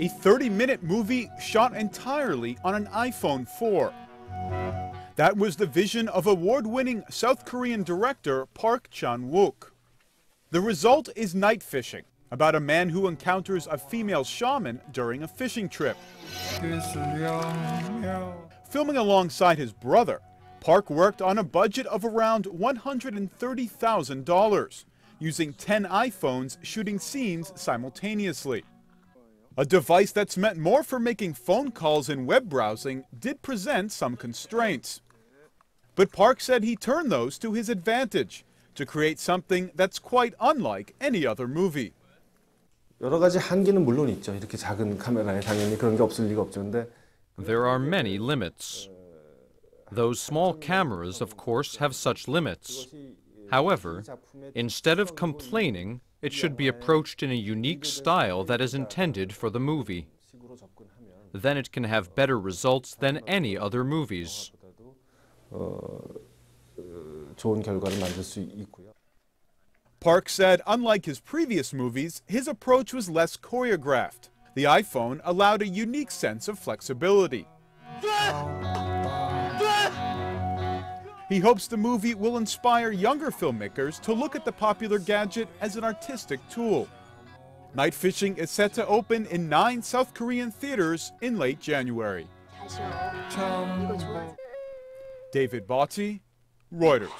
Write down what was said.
a 30-minute movie shot entirely on an iPhone 4. That was the vision of award-winning South Korean director Park Chan-wook. The result is Night Fishing, about a man who encounters a female shaman during a fishing trip. Filming alongside his brother, Park worked on a budget of around $130,000, using 10 iPhones shooting scenes simultaneously. A device that's meant more for making phone calls and web browsing did present some constraints. But Park said he turned those to his advantage to create something that's quite unlike any other movie. There are many limits. Those small cameras, of course, have such limits. However, instead of complaining, it should be approached in a unique style that is intended for the movie. Then it can have better results than any other movies. Park said unlike his previous movies, his approach was less choreographed. The iPhone allowed a unique sense of flexibility. He hopes the movie will inspire younger filmmakers to look at the popular gadget as an artistic tool. Night Fishing is set to open in nine South Korean theaters in late January. David Botti, Reuters.